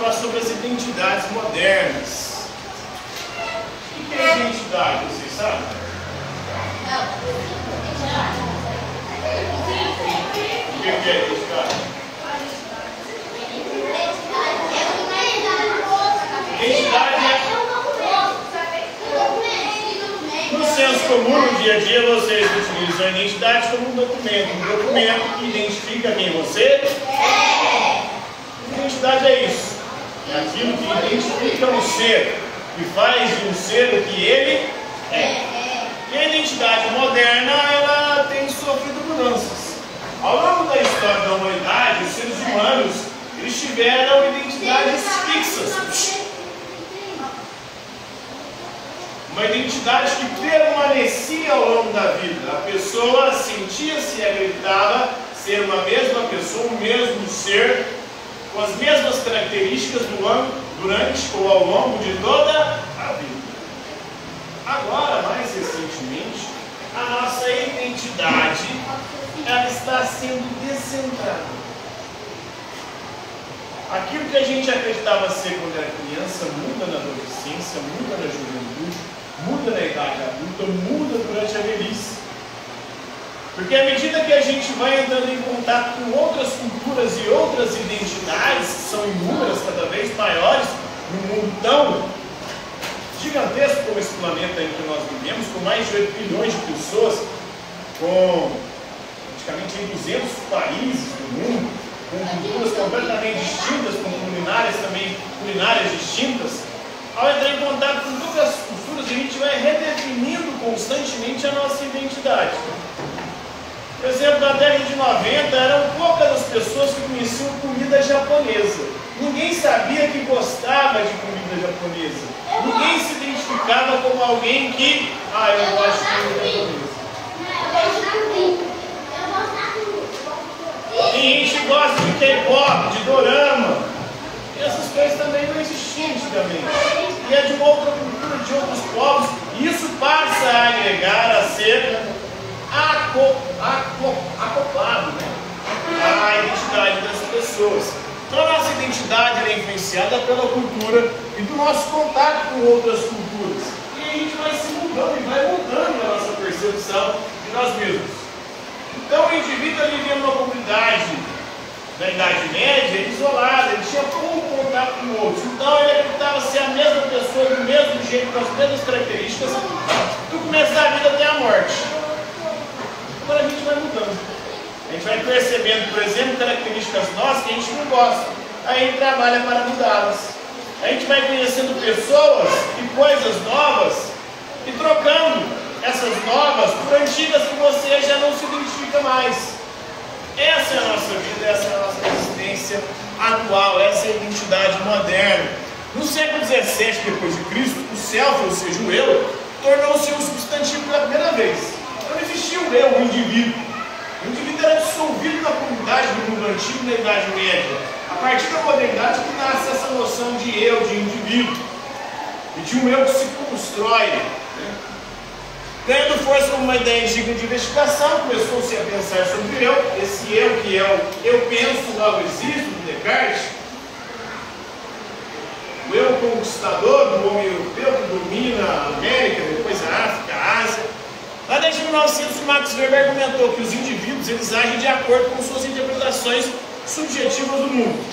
falar sobre as identidades modernas. O que é identidade? Vocês sabem? O que é identidade? Identidade é. No senso comum, no dia a dia, vocês utilizam a identidade como um documento. Um documento que identifica quem você é. Identidade é isso. É aquilo que identifica um ser, que faz de um ser o que ele é. E a identidade moderna, ela tem sofrido mudanças. Ao longo da história da humanidade, os seres humanos, eles tiveram identidades fixas. Uma identidade que permanecia ao longo da vida. A pessoa sentia-se e acreditava ser uma mesma pessoa, um mesmo ser, com as mesmas características durante ou ao longo de toda a vida. Agora, mais recentemente, a nossa identidade ela está sendo descentrada. Aquilo que a gente acreditava ser quando era criança muda na adolescência, muda na juventude, muda na idade adulta, muda durante a velhice. Porque à medida que a gente vai entrando em contato com outras culturas e outras identidades, que são inúmeras, cada vez maiores, num mundo tão gigantesco como esse planeta em que nós vivemos, com mais de 8 bilhões de pessoas, com praticamente 200 países do mundo, com culturas completamente distintas, com culinárias também culinárias distintas, ao entrar em contato com todas as culturas, a gente vai redefinindo constantemente a nossa identidade. Por exemplo, na década de 90, eram poucas as pessoas que conheciam comida japonesa. Ninguém sabia que gostava de comida japonesa. Ninguém se identificava como alguém que, ah, eu gosto de comida japonesa. Tem gente que gosta de K-pop, de dorama. E essas coisas também não existiam antigamente. E é de uma outra cultura, de outros povos. E isso passa a agregar, a ser acoplado né? à identidade das pessoas. Então a nossa identidade é influenciada pela cultura e do nosso contato com outras culturas. E a gente vai se mudando e vai mudando a nossa percepção de nós mesmos. Então o indivíduo vivia numa comunidade na Idade Média, isolada, ele tinha pouco contato com outros. Então ele acreditava ser a mesma pessoa, do mesmo jeito, com as mesmas características, do começar a vida até a morte. Agora a gente vai mudando. A gente vai percebendo, por exemplo, características nossas que a gente não gosta. Aí a gente trabalha para mudá-las. A gente vai conhecendo pessoas e coisas novas e trocando essas novas por antigas que você já não se identifica mais. Essa é a nossa vida, essa é a nossa existência atual, essa é a identidade moderna. No século XVII depois de Cristo, o self, ou seja, o eu, tornou-se um substantivo pela primeira vez. Existia o eu, o indivíduo. O indivíduo era dissolvido na comunidade do mundo antigo na Idade Média. A partir da modernidade que nasce essa noção de eu, de indivíduo. E de um eu que se constrói. Né? Ganhando força como uma ideia antiga de investigação, começou-se a pensar sobre eu, esse eu que é o eu penso, logo existo, do Descartes. O eu conquistador do homem europeu que domina a América, depois a África. Lá desde 1900, Max Weber argumentou que os indivíduos eles agem de acordo com suas interpretações subjetivas do mundo.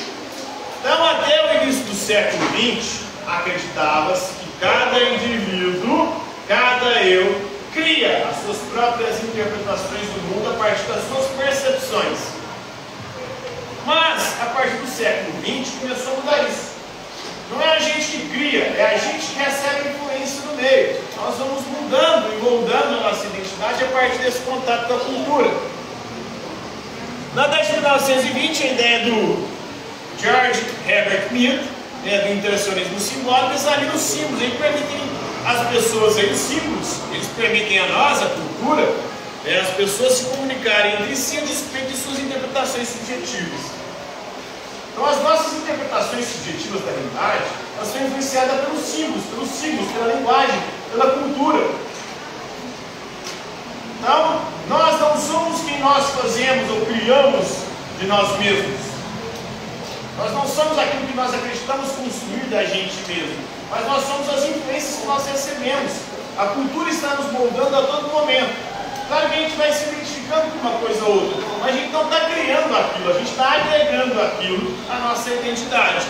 Então, até o início do século XX, acreditava-se que cada indivíduo, cada eu, cria as suas próprias interpretações do mundo a partir das suas percepções. Mas, a partir do século XX, começou a mudar isso. Não é a gente que cria, é a gente que recebe meio. Nós vamos mudando e moldando a nossa identidade a partir desse contato com a cultura. Na década de 1920, a ideia do George Herbert Mead, né, do intencionismo simbólico, examina os símbolos, ele permite as pessoas aí, os símbolos, eles permitem a nós, a cultura, né, as pessoas se comunicarem entre si a despeito de suas interpretações subjetivas. Então as nossas interpretações subjetivas da realidade, elas são influenciadas pelos símbolos, pelos símbolos, pela linguagem, pela cultura. Então, nós não somos quem nós fazemos ou criamos de nós mesmos. Nós não somos aquilo que nós acreditamos construir da gente mesmo, mas nós somos as influências que nós recebemos. A cultura está nos moldando a todo momento. Claro que a gente vai se identificando com uma coisa ou outra, a gente não está criando aquilo, a gente está agregando aquilo à nossa identidade.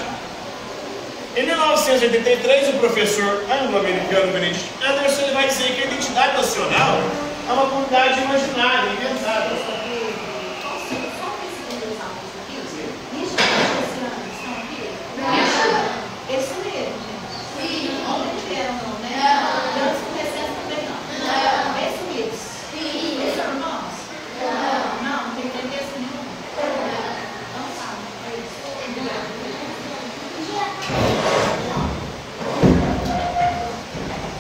Em 1983, o professor anglo-americano Benedict Anderson vai dizer que a identidade nacional é uma comunidade imaginária, inventada.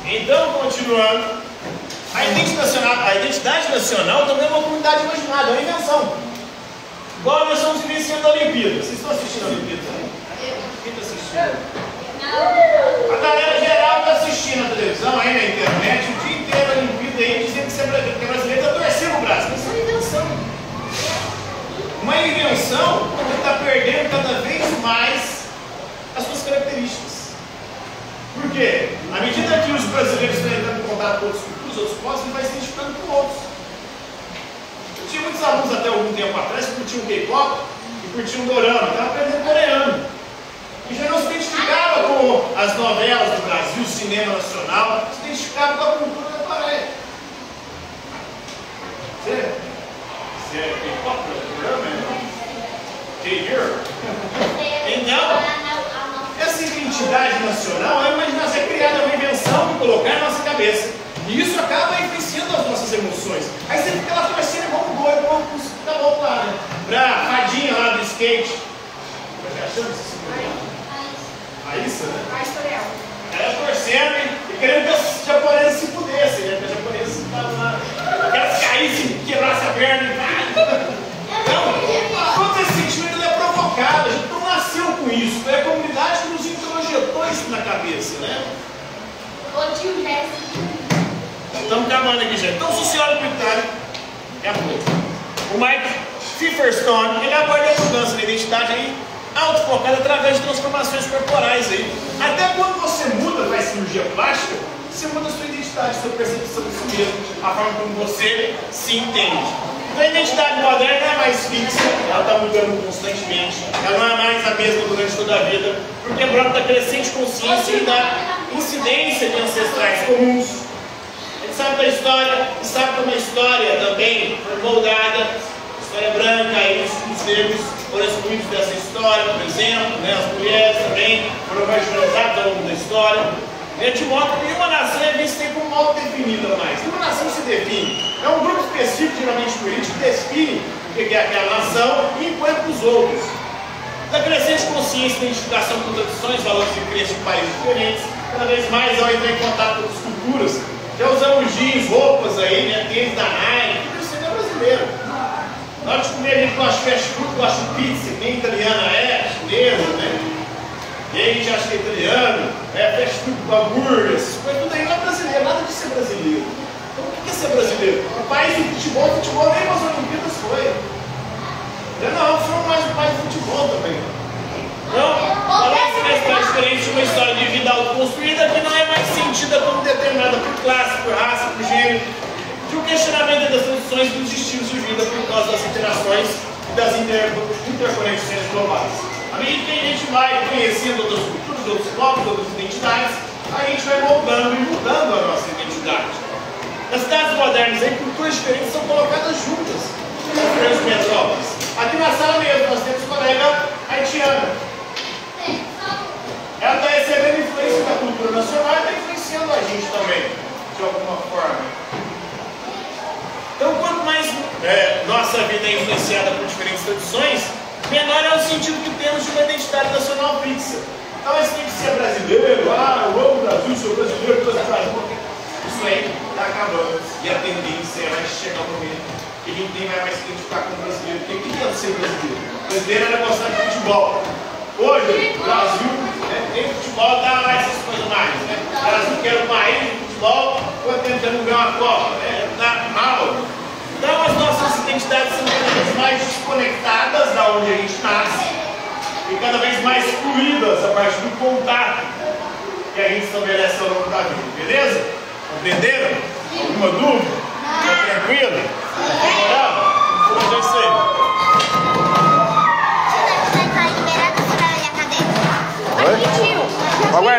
Então, continuando, a identidade, nacional, a identidade nacional também é uma comunidade imaginada, é uma invenção. Igual nós estamos vivenciando a Olimpíada. Vocês estão assistindo a Olimpíada? Quem está assistindo? A galera geral está assistindo a televisão aí na internet o dia inteiro a Olimpíada aí, dizendo que, é brasileiro está torcendo o braço. Isso é uma invenção. Uma invenção que está perdendo cada vez mais as suas características. Por quê? À medida que os brasileiros estão entrando em contato com outros culturas, outros povos, ele vai se identificando com outros. Eu tinha muitos alunos até algum tempo atrás que curtiam K-pop e curtiam dorama, estavam aprendendo coreano. E já não se identificava com as novelas do Brasil, o cinema nacional, se identificava com a cultura da Coreia. Você, você é K-pop, dorama, K-Euro? Então, essa identidade nacional é uma imaginação, é criada uma invenção de colocar na nossa cabeça. E isso acaba influenciando as nossas emoções. Aí você fica lá torcendo igual um doido, como um caboclo lá, né? Pra fadinha skate. É que chama esse Raíssa, né? Ela é torcendo e querendo que os japoneses se pudessem, né? Porque os japoneses estavam lá. Aquelas caíssem, quebrassem a perna e Então, todo esse sentimento é provocado. A gente não nasceu com isso. Foi a comunidade que nos introjetou isso na cabeça, né? Ô tio. Estamos acabando aqui, gente. Então, o sociólogo britânico é a pouco. O Mike Fifferstone, ele aborda a mudança da identidade aí, autofocada através de transformações corporais aí. Até quando você muda, faz cirurgia plástica, você muda a sua identidade, sua percepção de si mesmo, a forma como você se entende. Então a identidade moderna é mais fixa, ela está mudando constantemente, ela não é mais a mesma durante toda a vida, porque brota da crescente consciência e da incidência de ancestrais comuns. A gente sabe da história, sabe como a história também foi moldada, história branca, os negros foram excluídos dessa história, por exemplo, né? as mulheres também foram marginalizadas ao longo da história. De modo que nenhuma nação é vista como mal definida mais. Nenhuma nação se define. É um grupo específico, geralmente político, que define o que é aquela nação e impõe para os outros. Da crescente consciência, identificação com tradições, valores e crenças de países diferentes, cada vez mais ao entrar em contato com outras culturas. Já usamos jeans, roupas aí, né? Tênis da Nike, tudo isso é brasileiro. Na hora de comer, a gente gosta de fast food, gosta de pizza, nem italiana é, chinesa, né? E aí a gente acha que é italiano, é fast food com hambúrguer, essas tudo aí não é brasileiro, nada de ser brasileiro. Então o que é ser brasileiro? O país do futebol, futebol nem nas Olimpíadas foi. Não, foram mais o país do futebol também. Não, parece uma história diferente de uma história de vida autoconstruída que não é mais sentida como determinada por classe, por raça, por gênero, de um questionamento das tradições dos estilos de vida por causa das interações e das interconexões globais. À medida que a gente vai conhecendo outras culturas, outros povos, outras identidades, a gente vai moldando e mudando a nossa identidade. Nas cidades modernas, aí, culturas diferentes são colocadas juntas nas grandes metrópoles. Aqui na sala mesmo, nós temos colega haitiana. Ela está recebendo influência da cultura nacional e está influenciando a gente também, de alguma forma. Então, quanto mais é, nossa vida é influenciada por diferentes tradições, menor é o sentido que temos de uma identidade nacional fixa. Então esse tem que ser brasileiro, ah, eu amo o Brasil, sou brasileiro, estou Brasil. Isso aí está acabando. E a tendência é vai chegar um momento que ninguém vai mais se identificar com o brasileiro. Porque o que é ser brasileiro? O brasileiro era gostar de futebol. Hoje, o Brasil né, tem futebol, dá mais essas coisas mais. Né? O Brasil quer um país de futebol, foi tentando ganhar uma Copa. Né? Tá mal. Então as nossas identidades são cada vez mais desconectadas da onde a gente nasce e cada vez mais excluídas a partir do contato que a gente estabelece ao longo da vida, beleza? Entenderam? Alguma dúvida? Tá tranquilo? Tá Vamos fazer isso aí. vai Aguardar.